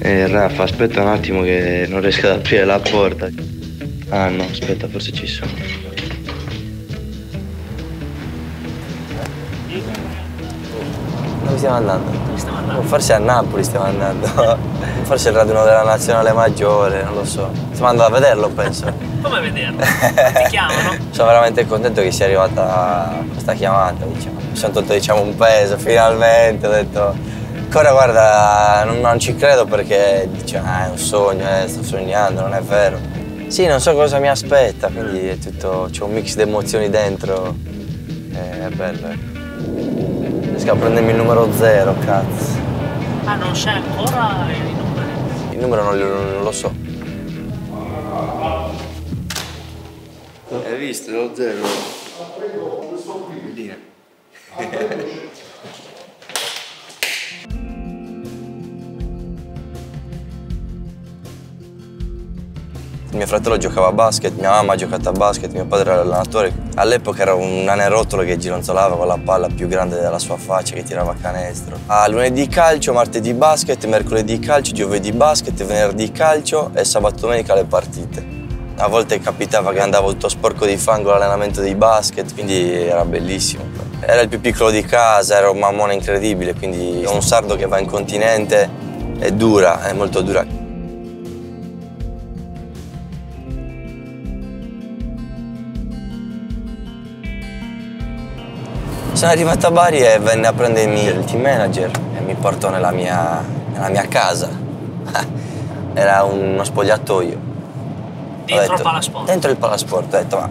Eh, Raffa, aspetta un attimo che non riesco ad aprire la porta. Ah no, aspetta, forse ci sono. Dove stiamo andando? Stiamo andando. Forse a Napoli stiamo andando. Forse il raduno della nazionale maggiore, non lo so. Stiamo andando a vederlo, penso. Come vederlo? Ti chiamano? Sono veramente contento che sia arrivata questa chiamata, diciamo. Mi sono tolto diciamo, un peso finalmente, ho detto. Ancora guarda, non, non ci credo perché dice, ah, è un sogno, eh, sto sognando, non è vero. Sì, non so cosa mi aspetta, quindi è tutto. c'è un mix di emozioni dentro. Eh, è bello, ecco. Riesco a prendermi il numero zero, cazzo. Ah, non sai ancora i numeri? Il numero non, lo- non lo so. Hai visto lo zero? Mio fratello giocava a basket, mia mamma ha giocato a basket, mio padre era allenatore. All'epoca era un nanerottolo che gironzolava con la palla più grande della sua faccia che tirava canestro. A lunedì calcio, martedì basket, mercoledì calcio, giovedì basket, venerdì calcio e sabato domenica le partite. A volte capitava che andavo tutto sporco di fango all'allenamento di basket, quindi era bellissimo. Era il più piccolo di casa, era un mammone incredibile, quindi un sardo che va in continente è dura, è molto dura. Sono arrivato a Bari e venne a prendermi il team manager e mi portò nella mia, nella mia casa. Era uno spogliatoio. Dentro detto- palasport. Dentro il palasport, ho detto ma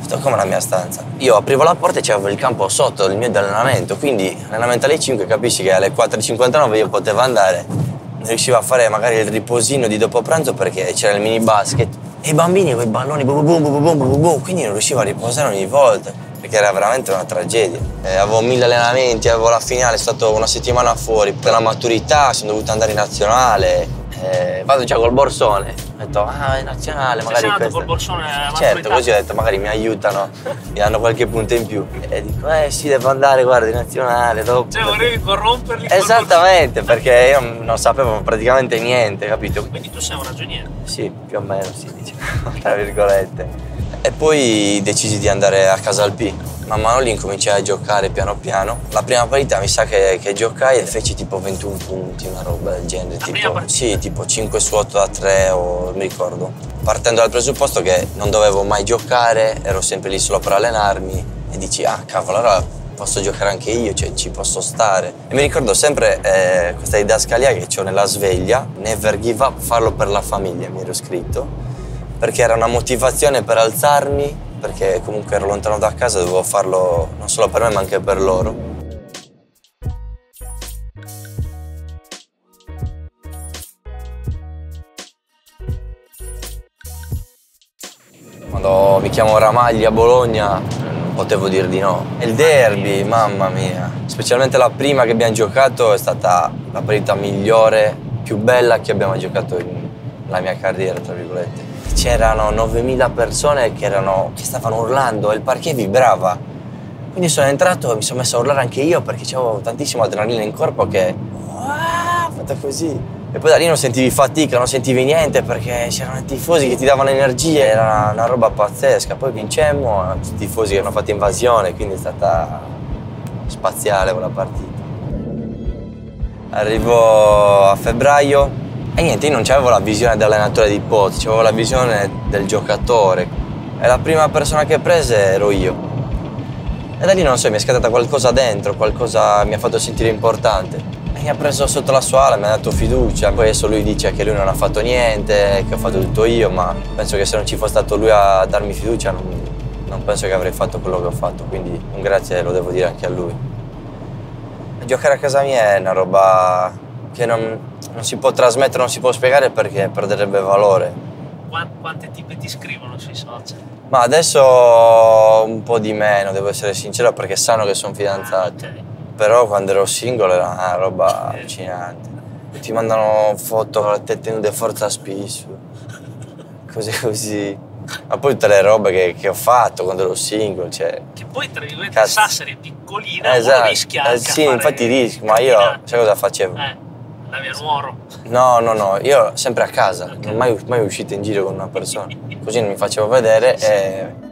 sto come la mia stanza. Io aprivo la porta e c'avevo il campo sotto, il mio allenamento, quindi allenamento alle 5 capisci che alle 4.59 io potevo andare, non riuscivo a fare magari il riposino di dopo pranzo perché c'era il mini basket e i bambini con i balloni boom boom boom boom boom boom, quindi non riuscivo a riposare ogni volta perché era veramente una tragedia. Eh, avevo mille allenamenti, avevo la finale, sono stato una settimana fuori per la maturità, sono dovuto andare in nazionale. Eh, vado già col borsone, ho detto ah è nazionale, Sei magari andato questa- col borsone Certo, così ho detto magari mi aiutano, mi danno qualche punto in più. E dico, eh sì, devo andare, guarda, in nazionale dopo. Cioè, volevi corromperli Esattamente, perché io non sapevo praticamente niente, capito? Quindi tu sei un ragioniere. Sì, più o meno si dice, tra virgolette. E poi decisi di andare a Casal P. Man mano lì incominciai a giocare piano piano. La prima partita mi sa che, che giocai e feci tipo 21 punti, una roba del genere. Tipo? Sì, tipo 5 su 8 da 3 o non mi ricordo. Partendo dal presupposto che non dovevo mai giocare, ero sempre lì solo per allenarmi e dici, ah cavolo, allora posso giocare anche io, cioè ci posso stare. E mi ricordo sempre eh, questa didascalia che ho nella sveglia, never give up, farlo per la famiglia, mi ero scritto, perché era una motivazione per alzarmi, perché comunque ero lontano da casa, dovevo farlo non solo per me ma anche per loro. Quando mi chiamo Ramaglia a Bologna non potevo dir di no. Il derby, mamma mia. Specialmente la prima che abbiamo giocato è stata la partita migliore, più bella che abbiamo giocato nella mia carriera, tra virgolette. C'erano 9000 persone che, erano, che stavano urlando e il parquet vibrava. Quindi sono entrato e mi sono messo a urlare anche io perché avevo tantissima adrenalina in corpo che... Ah, fatta così. E poi da lì non sentivi fatica, non sentivi niente perché c'erano i tifosi che ti davano energie, era una, roba pazzesca. Poi vincemmo, i tifosi che hanno fatto invasione, quindi è stata spaziale quella partita. Arrivo a febbraio e niente, io non avevo la visione dell'allenatore di Pozzi, avevo la visione del giocatore. E la prima persona che prese ero io. E da lì non so, mi è scattata qualcosa dentro, qualcosa mi ha fatto sentire importante. E mi ha preso sotto la sua ala, mi ha dato fiducia. Poi adesso lui dice che lui non ha fatto niente, che ho fatto tutto io, ma penso che se non ci fosse stato lui a darmi fiducia non, non penso che avrei fatto quello che ho fatto. Quindi un grazie lo devo dire anche a lui. Giocare a casa mia è una roba che non, non si può trasmettere, non si può spiegare perché perderebbe valore. Qua- Quante tipe ti scrivono sui social? Ma adesso un po' di meno, devo essere sincero, perché sanno che sono fidanzato. Ah, ok. Però quando ero singolo era una roba allucinante. Ti mandano foto con le tette nude forza spisso, cose così. Ma poi tutte le robe che, che ho fatto quando ero singolo, cioè... Che poi, tra virgolette, Cazzo. Sassari è piccolina, uno esatto. rischia Eh, sì, fare infatti rischi, ma io sai cosa facevo? Eh, Andavi a Nuoro. No, no, no, io sempre a casa, non mai, mai uscito in giro con una persona. Così non mi facevo vedere e...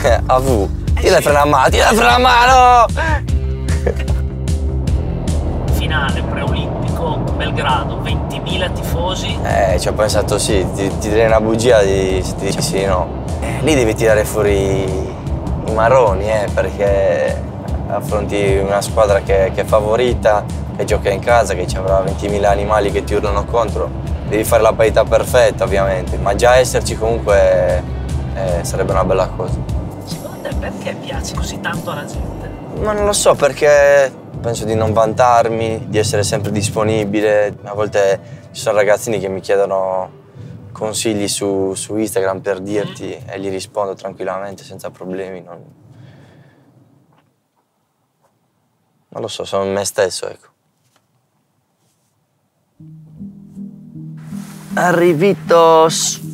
A V, tira il freno a mano, tira il freno a mano! Belgrado, 20.000 tifosi. Eh, ci ho pensato sì, ti, ti direi una bugia di, se ti dici sì no. Eh, lì devi tirare fuori i marroni, eh, perché affronti una squadra che, che è favorita, che gioca in casa, che avrà 20.000 animali che ti urlano contro. Devi fare la parità perfetta, ovviamente, ma già esserci comunque eh, sarebbe una bella cosa. Secondo te perché piace così tanto alla gente? Ma non lo so perché penso di non vantarmi, di essere sempre disponibile. A volte ci sono ragazzini che mi chiedono consigli su, su Instagram per dirti e gli rispondo tranquillamente, senza problemi. Non, non lo so, sono me stesso, ecco. Arrivitos!